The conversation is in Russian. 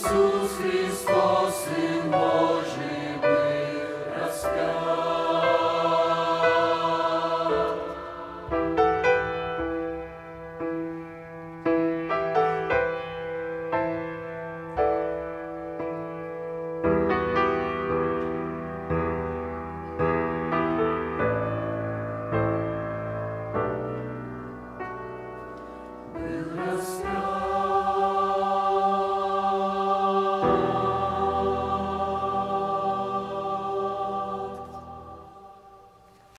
Иисус Христос, Сын Божий, был распят.